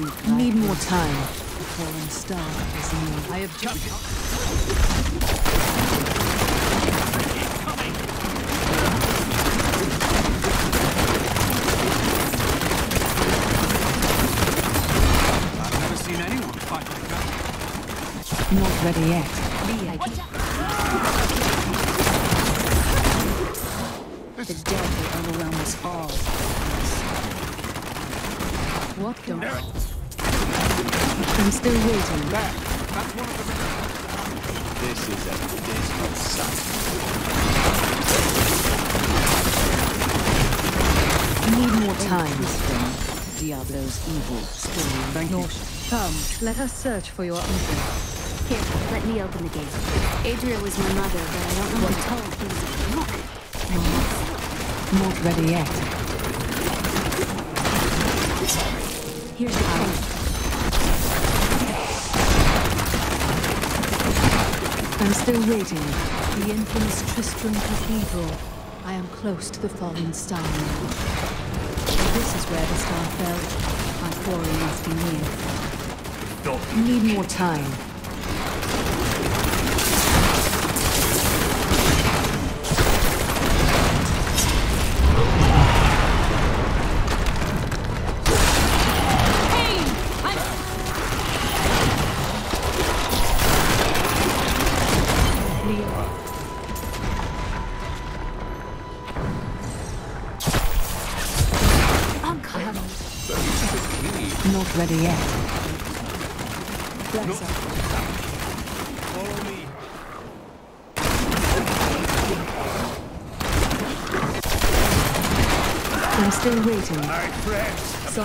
weak. Need more time. The star is near. I have just... I've never seen anyone fight like that. Not ready yet. The dead will overwhelm us all. What don't I'm still waiting. That's one of the... This is a dismal sight. We need more time. Diablo's evil story. Thank you. Come, let us search for your uncle. Here, let me open the gate. Adria was my mother, but I don't know what told he was a monk. Not ready yet. I'm still waiting. The infamous Tristram Cathedral. I am close to the fallen star now. This is where the star fell. My quarry must be near. Need more time. Ready yet. Bless us. Follow me. I'm still waiting. My friends, So,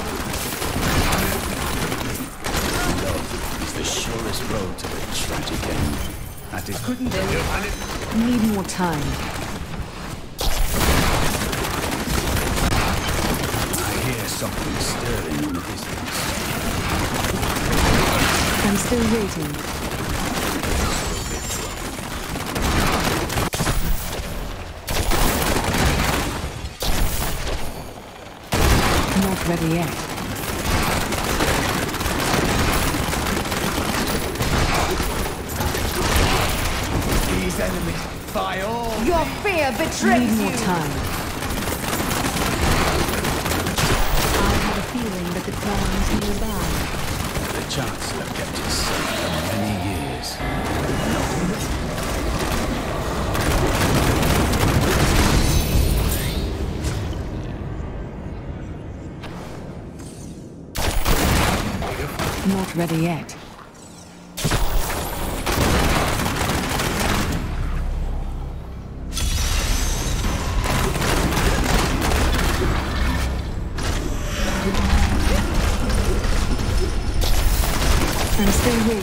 love is the surest road to the tragic end. That is couldn't do it. Need more time. I hear something stirring in the distance. I'm still waiting. Not ready yet. These enemies, by all Your fear betrays Need more you! time. Ready yet. I'm still waiting.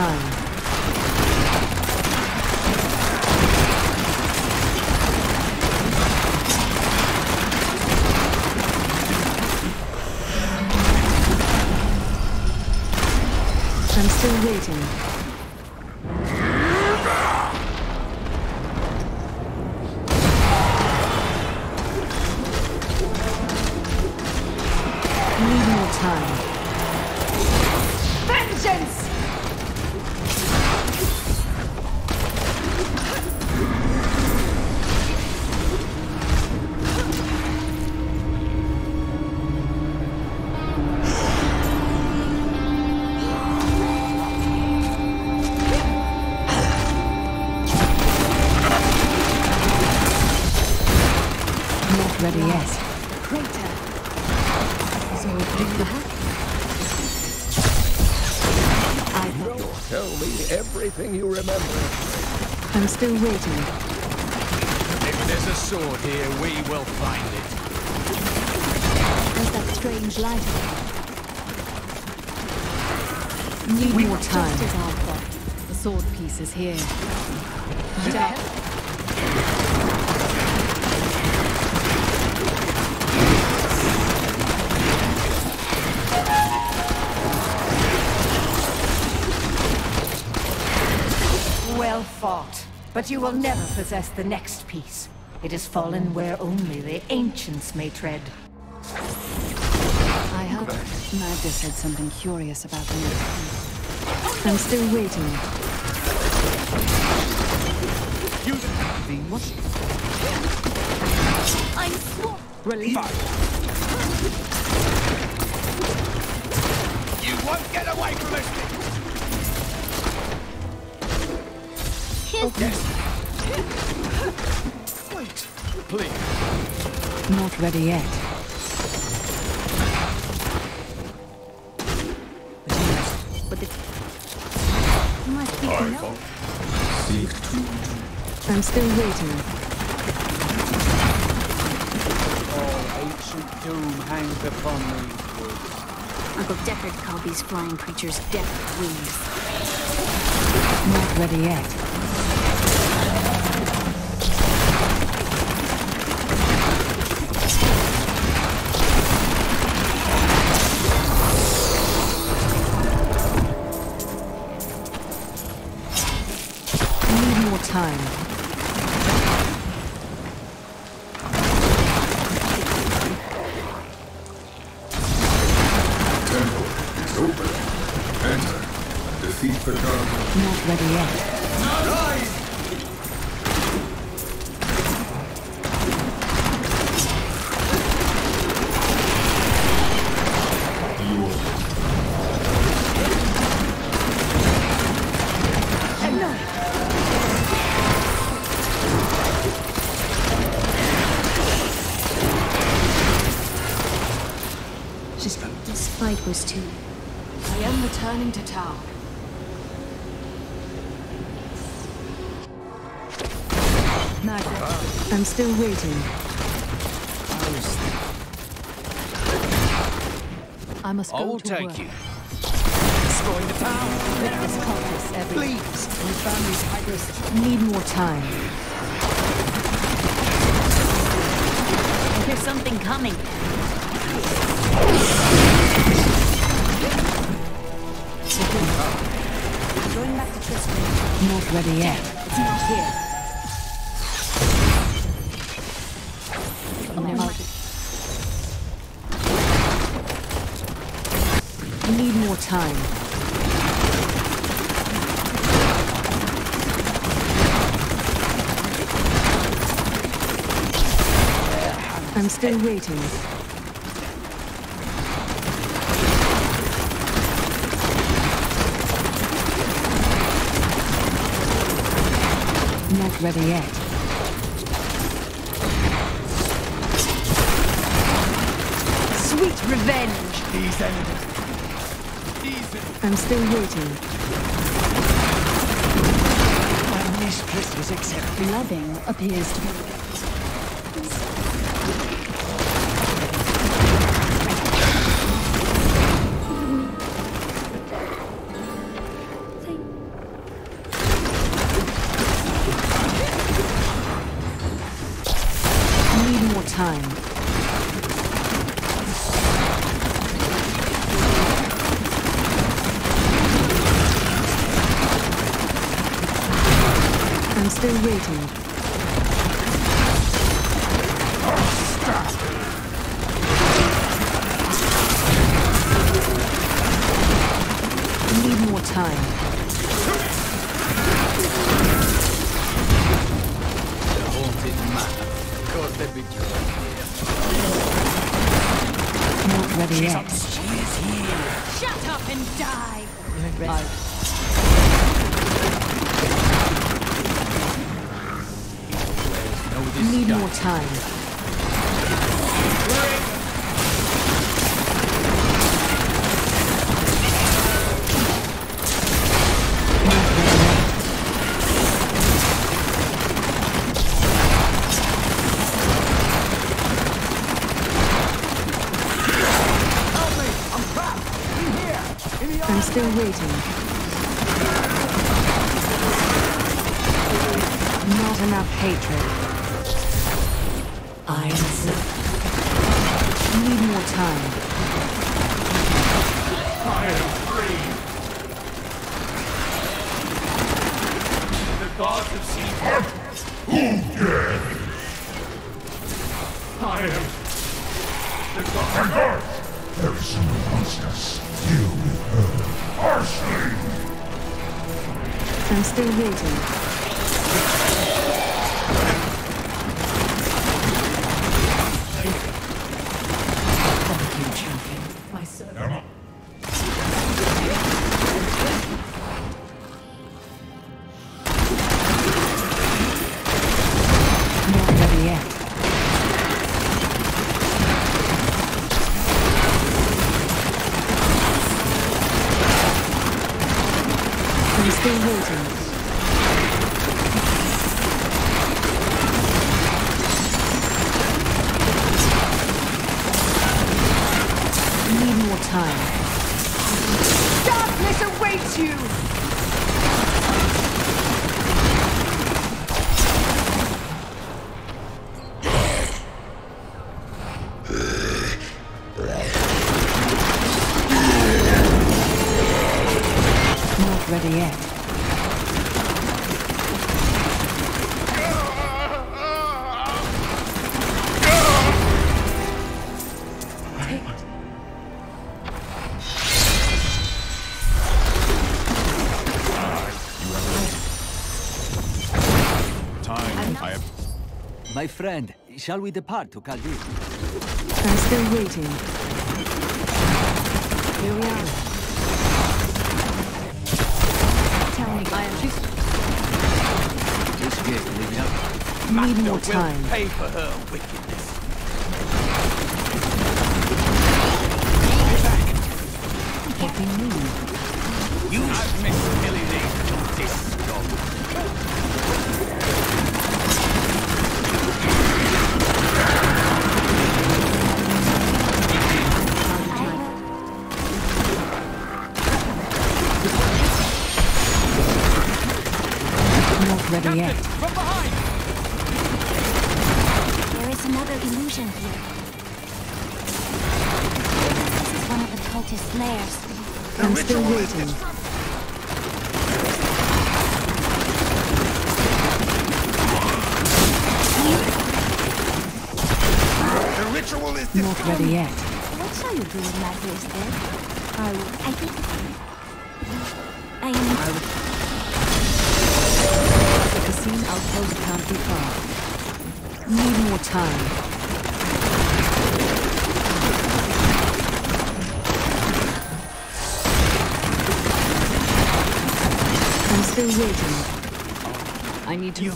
Time. Need more Just as I thought. The sword piece is here. Well fought. But you will never possess the next piece. It has fallen where only the ancients may tread. I heard Magda said something curious about me. I'm still waiting. I'm swamped. Release. You won't get away from us! Wait, please. Not ready yet. You must be no. I'm still waiting. All ancient doom hangs upon these woods. Uncle Deckard called these flying creatures death wings. Not ready yet. Still waiting. I must go I will to take work. you. Destroying the town. This cultist everywhere. Please. My family's high Need more time. There's something coming. Going back to Tristram. Not ready yet. It's not here. Still waiting. Not ready yet. Sweet revenge! These enemies. These I'm still waiting. My mistress is accepted. Loving appears to be. I'm still waiting. Not enough hatred. I need more time. I I'm ready yet. Time. I have. My friend, shall we depart to Caldeum? I'm still waiting. Here we are. Tell me, I am just This gate leads up. Need more time. Pay for her wickedness. What do you mean? You have missed Not ready. From behind! There is another illusion here. This is one of the cultist lairs. I'm still waiting. The ritual is Not ready yet. What shall you do with my hair's dead? I will. I think. I am. The Khasim outpost can't be far. Need more time. I'm still waiting. I need to.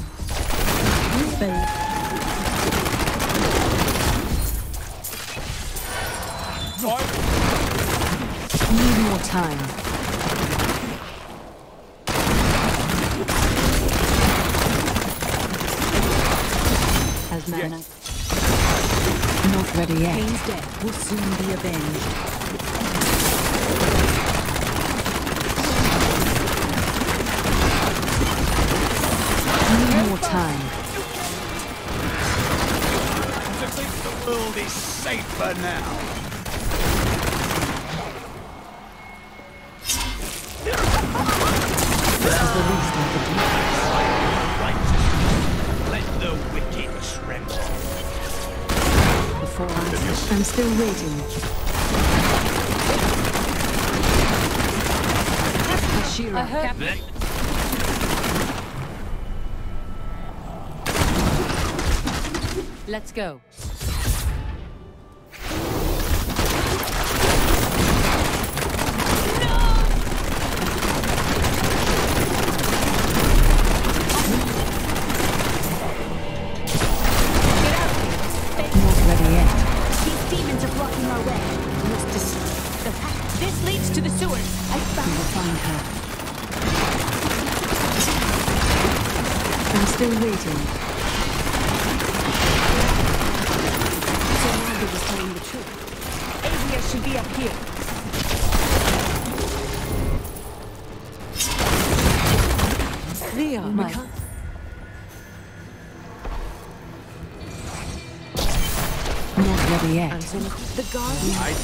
Need more time. Ready yet. Cain's death will soon be avenged. Need more time. The world is safer now. Still waiting. Asheara, Captain. Let's go.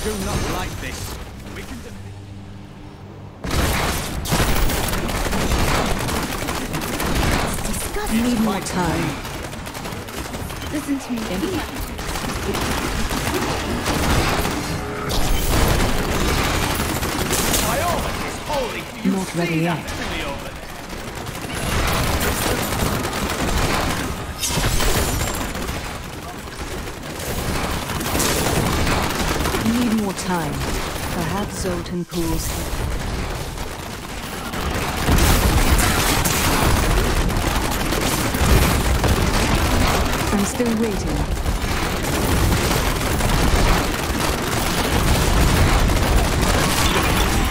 Do not like this. We can... Need more time. Listen to me. My oven is holy. You Not ready yet. Billy Oven? Need more time. Perhaps Zoltun Kulle. I'm still waiting.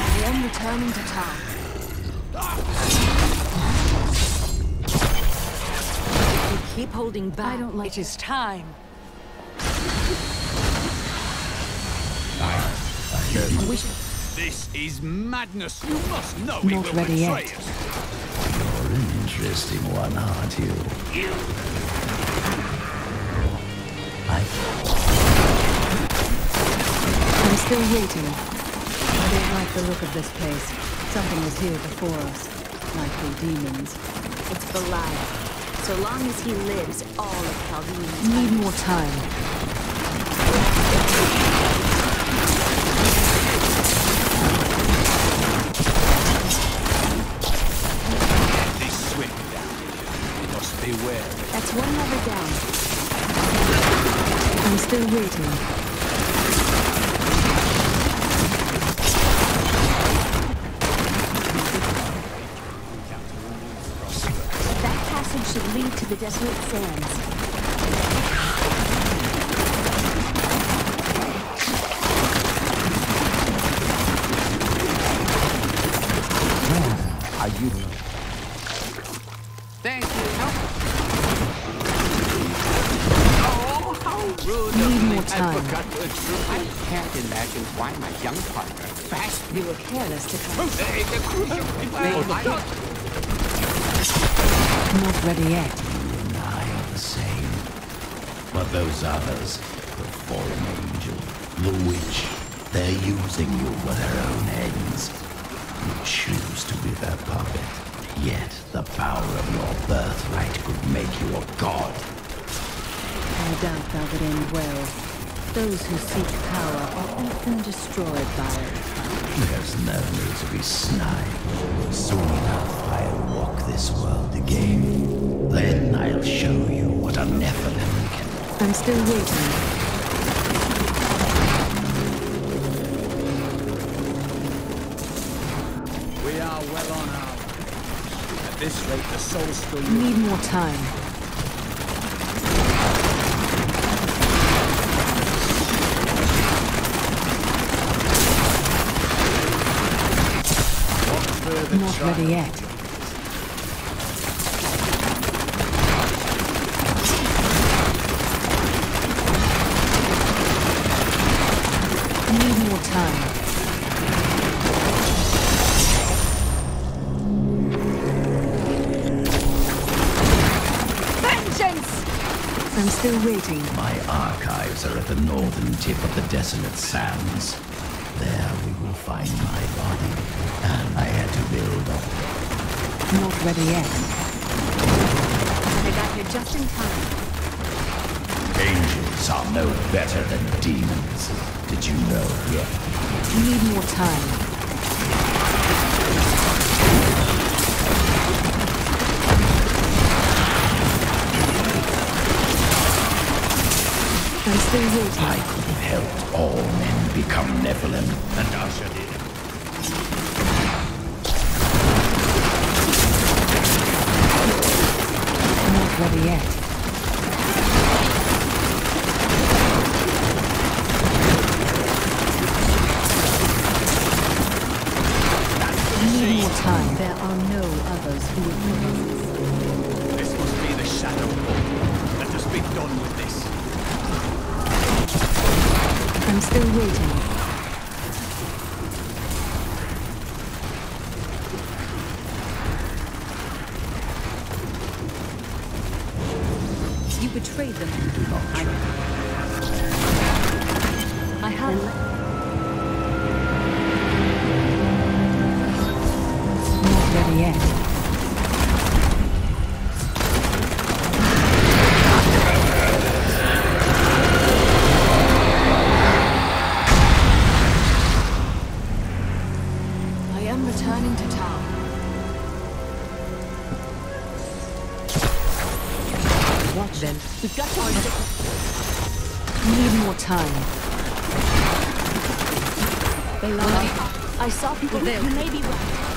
I am returning to town. You keep holding back. I don't like It is time. This is madness. You must know he Not will ready betray yet. us. You're an interesting one, aren't you? I I'm still waiting. I don't like the look of this place. Something was here before us. Likely demons. It's Belial. So long as he lives, all of Caldeum Need more time. That passage should lead to the desolate sands. I can't imagine why my young partner fast You were careless to come. Not ready yet. You and I are the same. But those others, the fallen angel, the witch, they're using you for their own ends. You choose to be their puppet. Yet the power of your birthright could make you a god. I doubt that would end well. Those who seek power are often destroyed by it. There's no need to be snide. Soon enough, I'll walk this world again. Then I'll show you what a Nephilim can do. I'm still waiting. We are well on our way. At this rate, the soul's still Need more time. Not ready yet. Need more time. Vengeance! I'm still waiting. My archives are at the northern tip of the desolate sands. Will find my body, and I had to build up. Not ready yet. I got here just in time. Angels are no better than demons. Did you know yet? You need more time. I'm still waiting. I could have helped all men become Nephilim, and ushered in. Not ready yet. Need more time. There are no others who would still waiting. They lie. I saw people there. You may be right.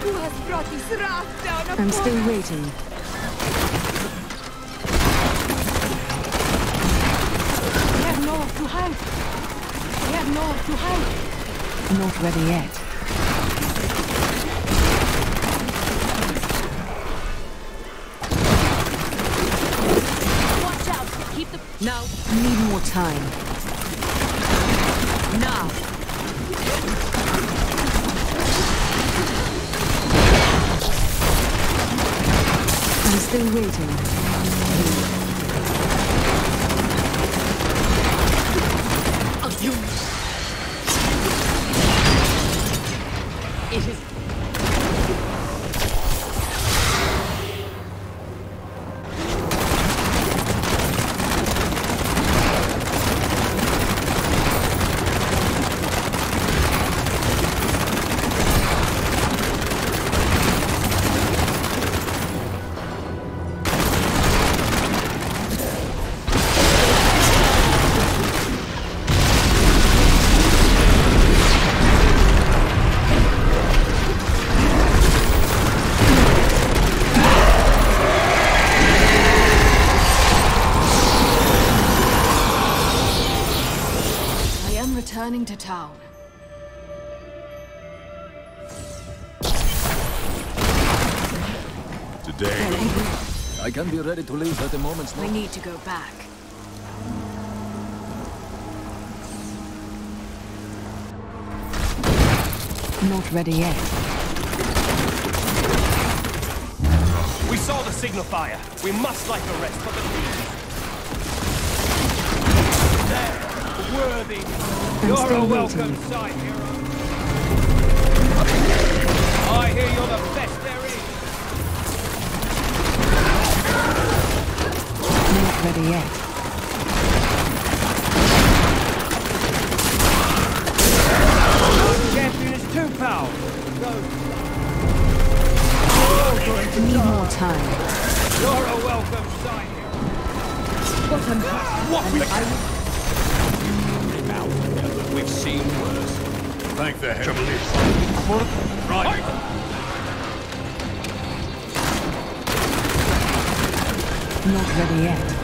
Who has brought this wrath down I'm still waiting. We have nowhere to hide. We have nowhere to hide. Not ready yet. Watch out. Keep the Now. Need more time. Still town. Today, I can be ready to leave at a moment's We notice. need to go back. Not ready yet. We saw the signal fire. We must light the rest for the There, worthy. I'm You're still a welcome waiting. sight, hero. I hear you're the best there is. Not ready yet. Champion is too powerful. Need more time. You're a welcome sight, hero. What? We've seen worse. thank the heavens. Right. Not ready yet.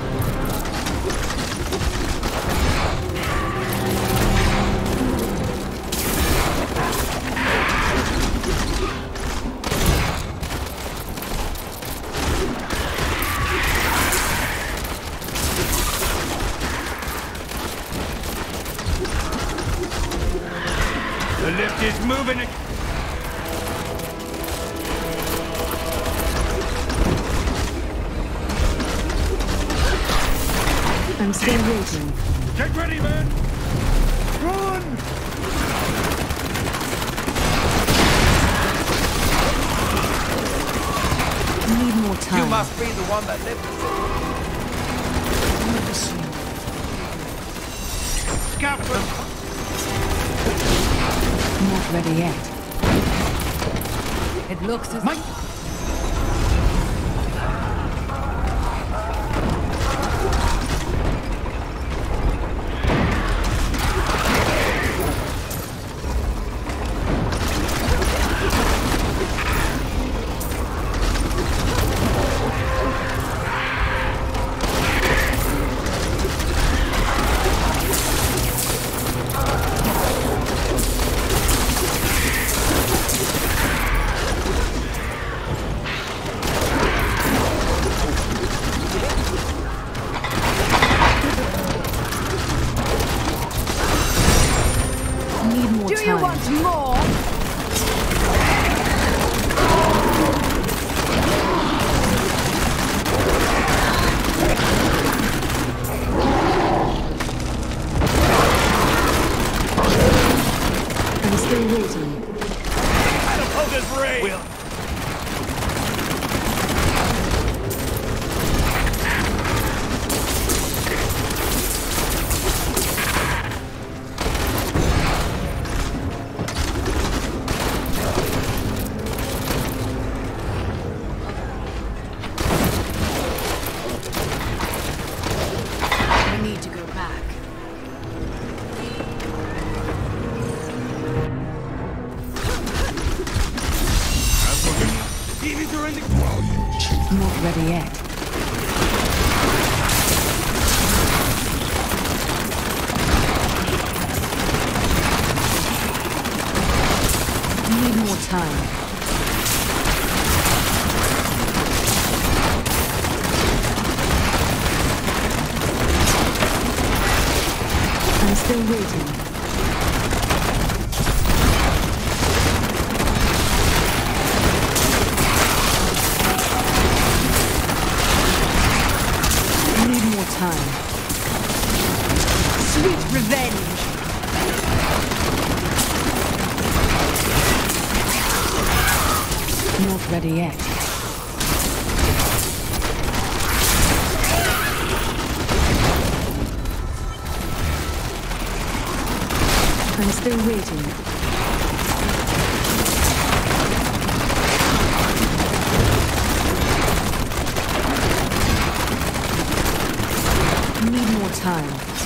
I'm still waiting. Get ready, man. Run! Need more time. You must be the one that lifted it. Not ready yet. It looks as. Need time.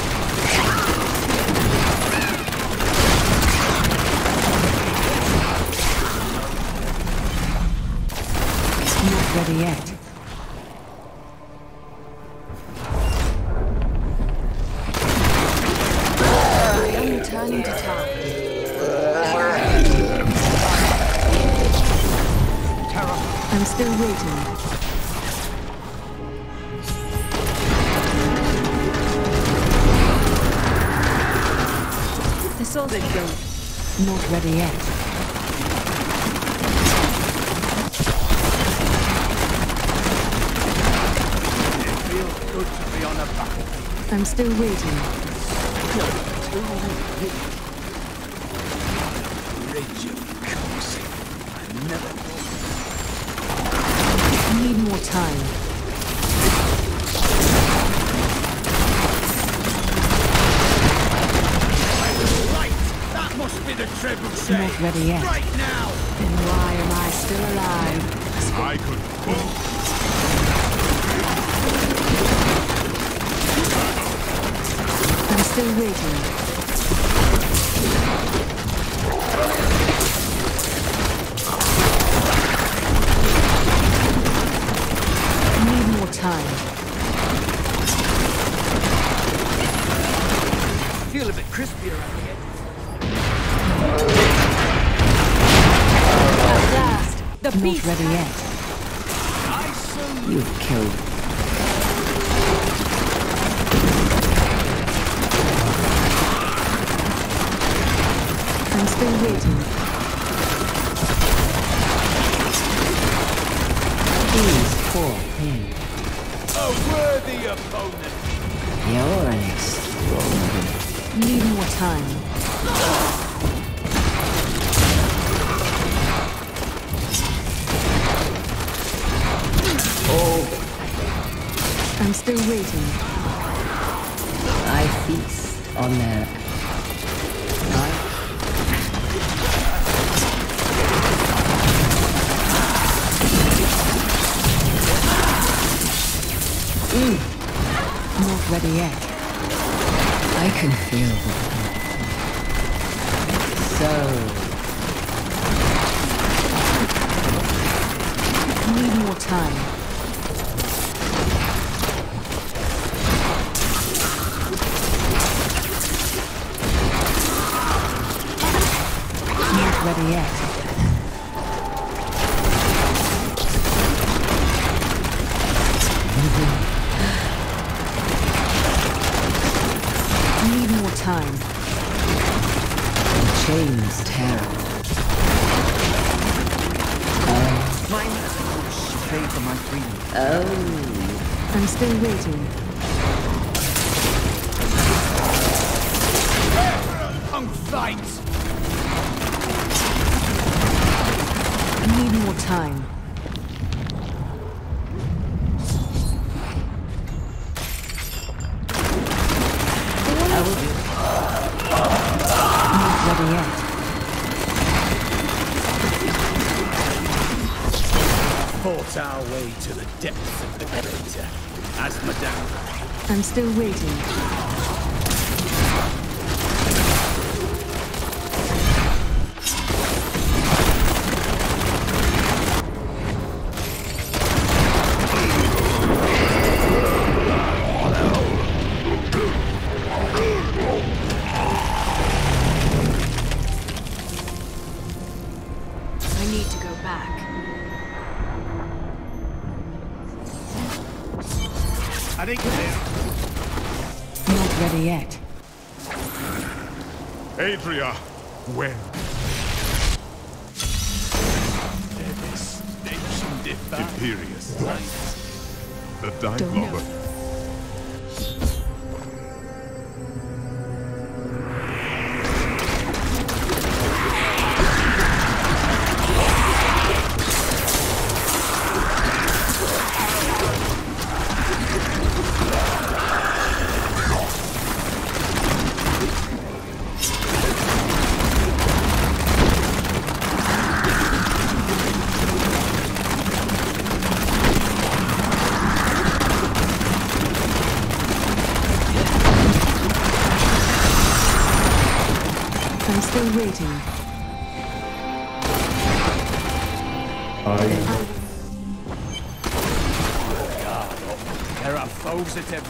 Still waiting. Feel a crispy around the edges. At last, the Not beast ready has- yet. I salute You've killed. I'm still waiting. Please, poor thing. a worthy opponent! You're an extraordinary. Need more time. Oh. I'm still waiting. I feast on their. Need more time. Chains terror. My message pay for my freedom. Oh. I'm still waiting. Punk fight! Need more time. I'm still waiting.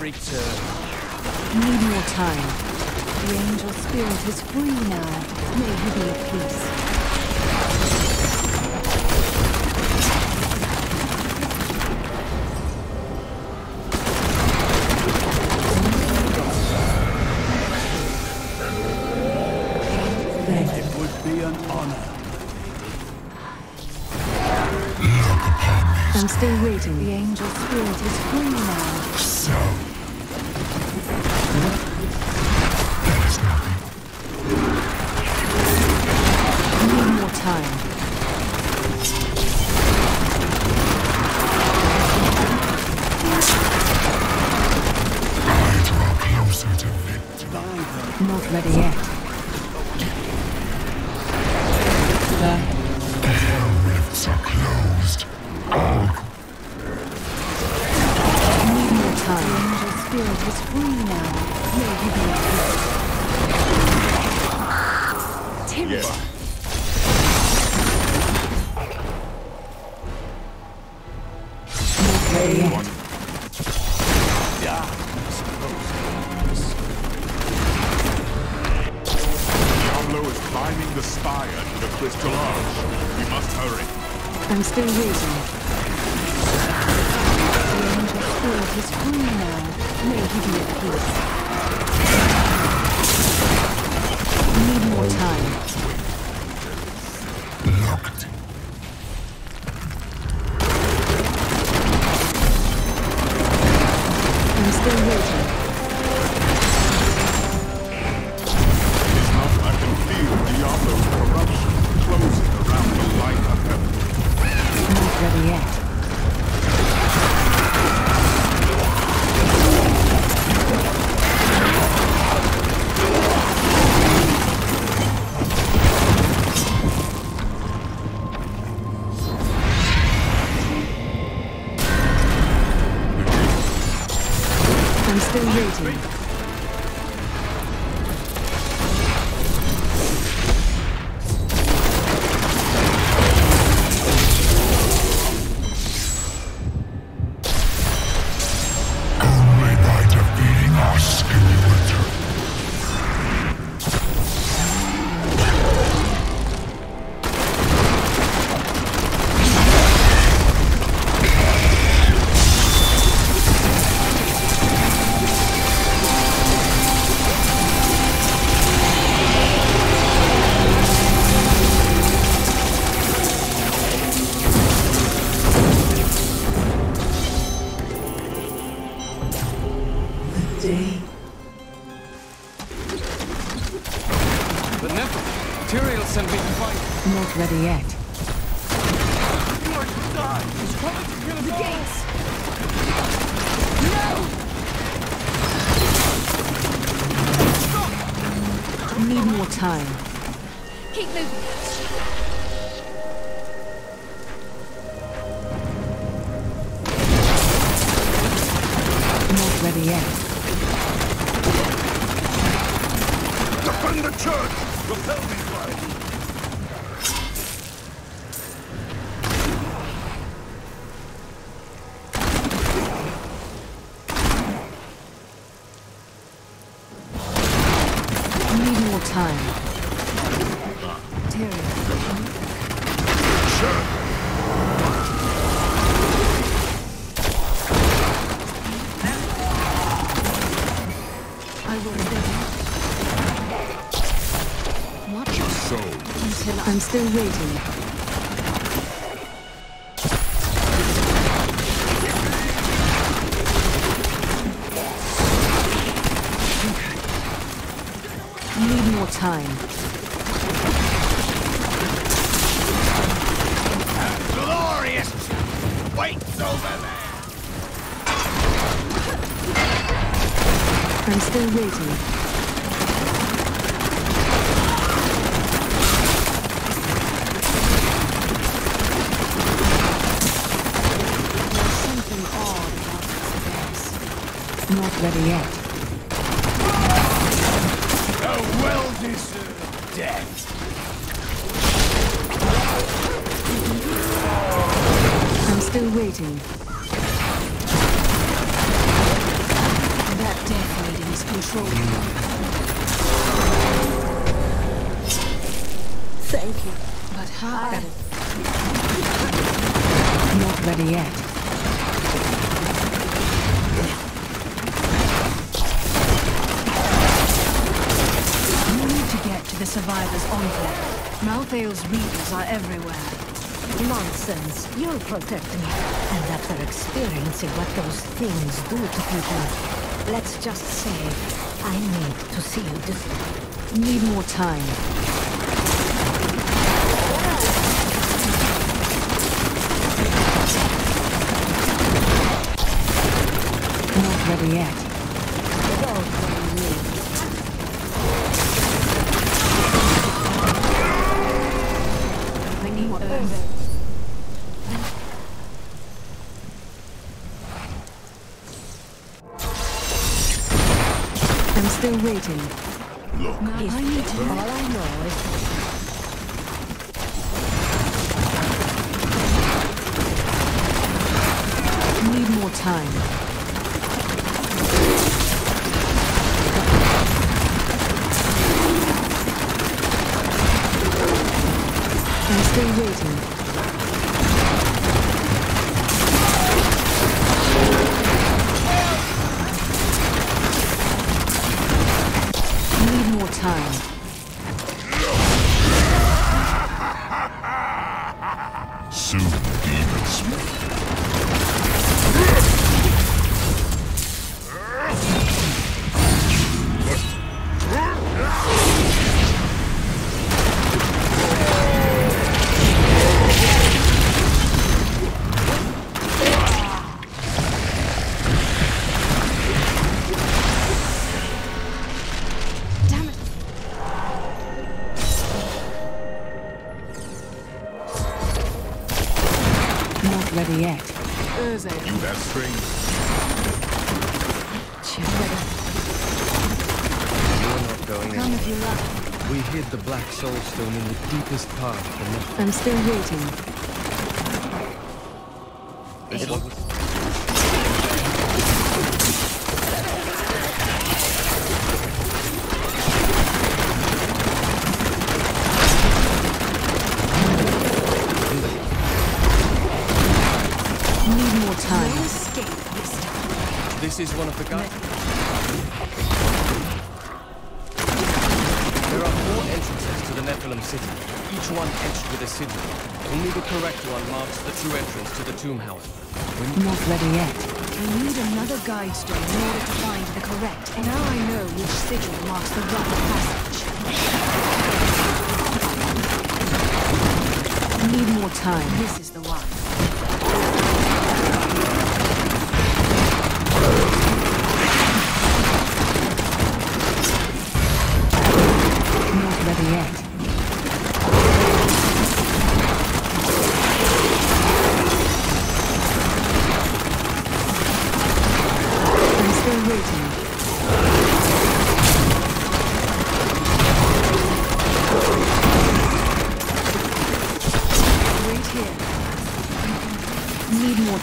return. Need more time. The angel spirit is free now. May he be at peace. Delta. I'm still waiting. You'll protect me. And after experiencing what those things do to people, let's just say I need to see you dis- Need more time. Not ready yet. Waiting. Look, Now I need to All I know is Urza, You have strength. You're not going come anywhere. if you like. We hid the Black Soul Stone in the deepest part of the Nephalem. I'm still waiting. Of the guys. There are four entrances to the Nephalem city, each one etched with a sigil. Only the correct one marks the true entrance to the tomb, however. Not ready yet. We need another guide stone in order to find the correct. And now I know which sigil marks the right passage. We need more time. This is the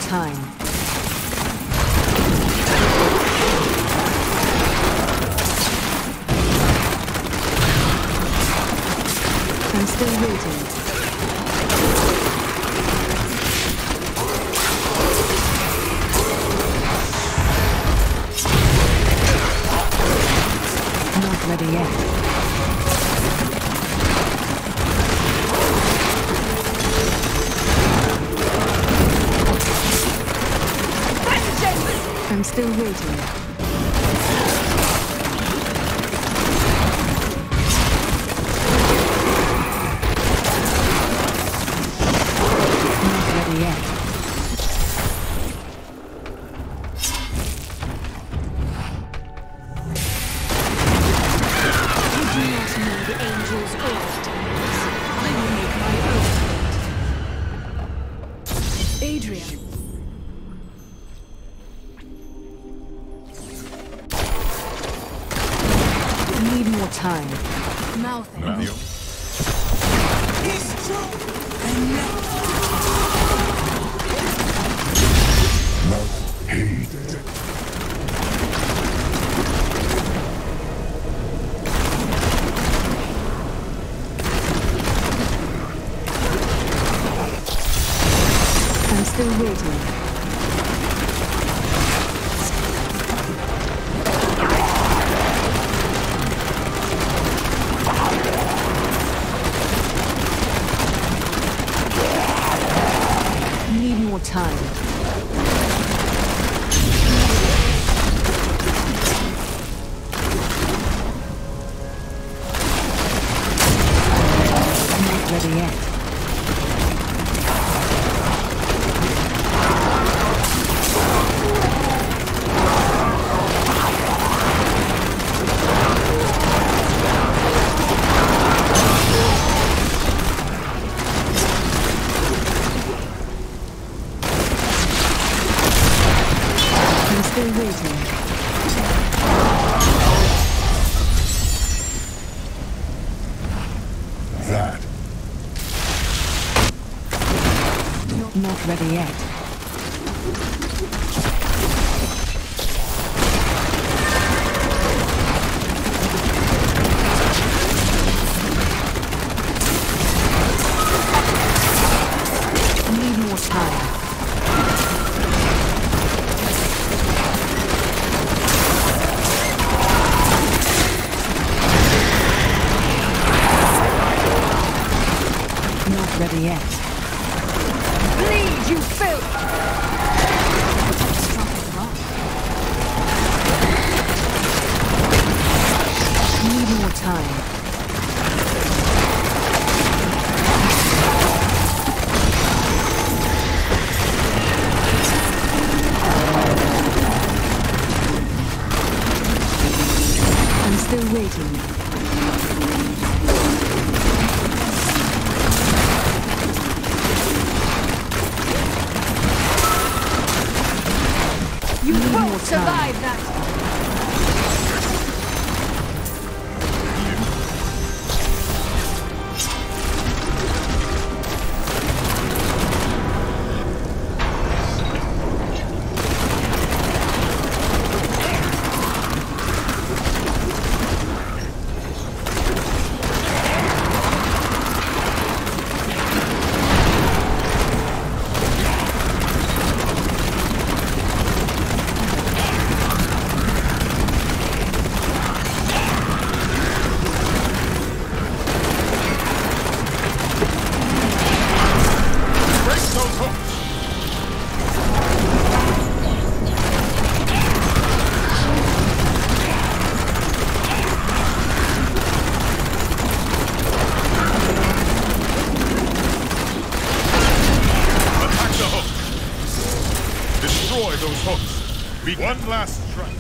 time. still waiting. bleed, you filth! Need more time. Destroy those hooks. One last try.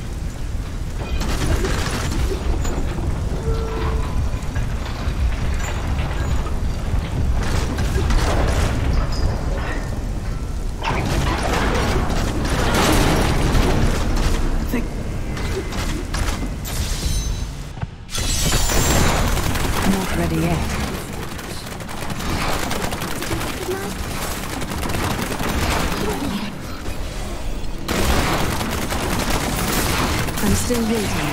Activating.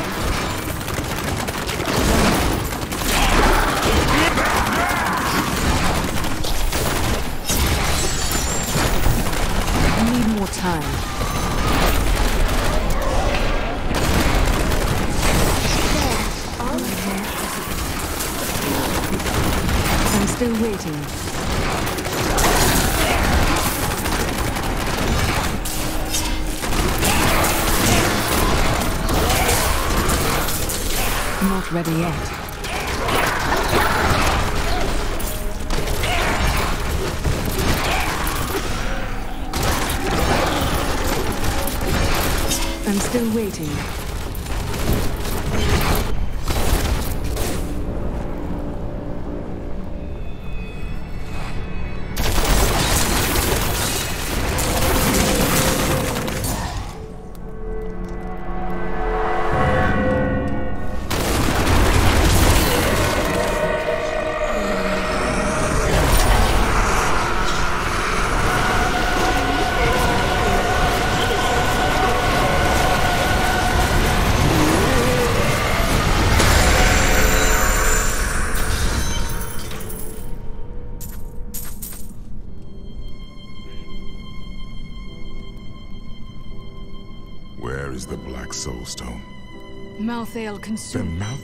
The consumed.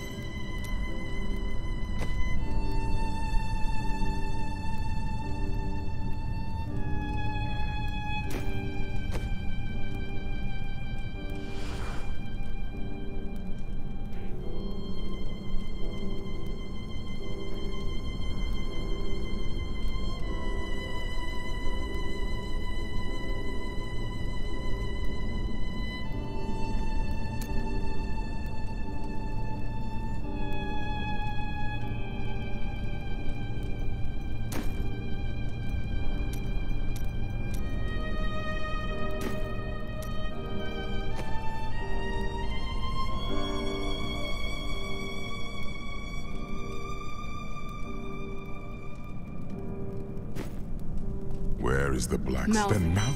The Black? Mouth?